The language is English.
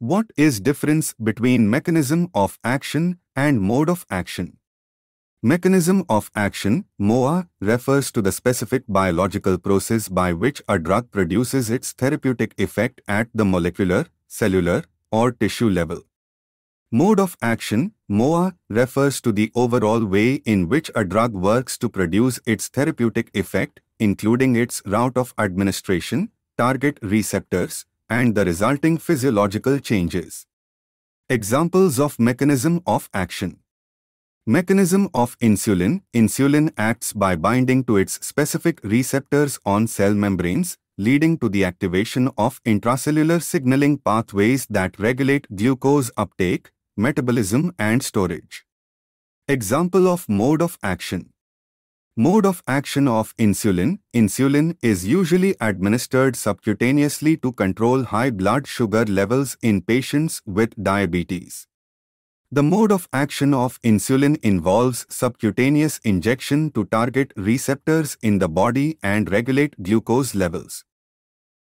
What is difference between mechanism of action and mode of action? Mechanism of action, MOA, refers to the specific biological process by which a drug produces its therapeutic effect at the molecular, cellular, or tissue level. Mode of action, MOA, refers to the overall way in which a drug works to produce its therapeutic effect, including its route of administration, target receptors, and the resulting physiological changes. Examples of mechanism of action. Mechanism of insulin. Insulin acts by binding to its specific receptors on cell membranes, leading to the activation of intracellular signaling pathways that regulate glucose uptake, metabolism and storage. Example of mode of action. Mode of action of insulin. Insulin is usually administered subcutaneously to control high blood sugar levels in patients with diabetes. The mode of action of insulin involves subcutaneous injection to target receptors in the body and regulate glucose levels.